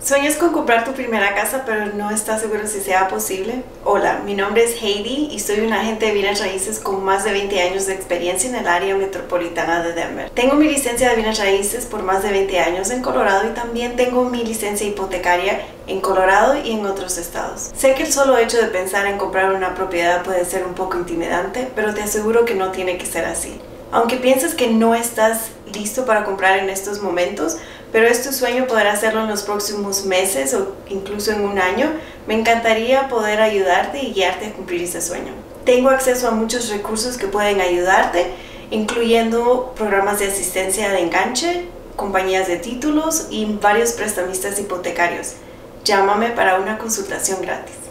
¿Sueñas con comprar tu primera casa pero no estás seguro si sea posible? Hola, mi nombre es Heidi y soy una agente de bienes raíces con más de 20 años de experiencia en el área metropolitana de Denver. Tengo mi licencia de bienes raíces por más de 20 años en Colorado y también tengo mi licencia hipotecaria en Colorado y en otros estados. Sé que el solo hecho de pensar en comprar una propiedad puede ser un poco intimidante, pero te aseguro que no tiene que ser así. Aunque pienses que no estás listo para comprar en estos momentos, pero es tu sueño poder hacerlo en los próximos meses o incluso en un año, me encantaría poder ayudarte y guiarte a cumplir ese sueño. Tengo acceso a muchos recursos que pueden ayudarte, incluyendo programas de asistencia de enganche, compañías de títulos y varios prestamistas hipotecarios. Llámame para una consultación gratis.